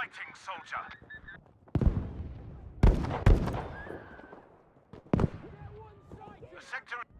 Fighting soldier! The sector...